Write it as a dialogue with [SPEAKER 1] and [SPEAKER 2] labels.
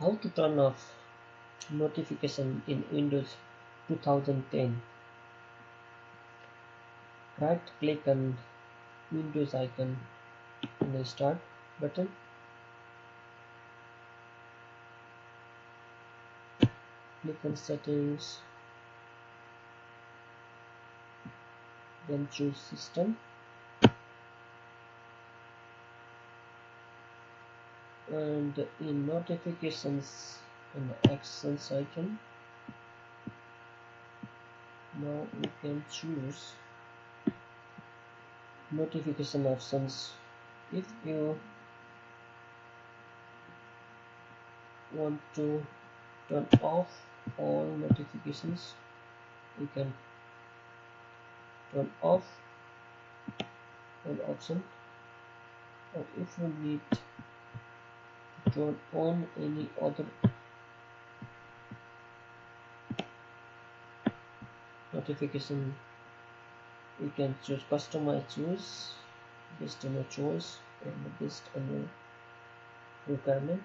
[SPEAKER 1] how to turn off notification in windows 2010 right click on windows icon on the start button. Click on settings. Then choose system and in notifications and actions icon. Now we can choose notification options. If you want to turn off all notifications you can turn off all option or if you need turn on any other notification. You can choose customize choose based on your choice and based on your requirement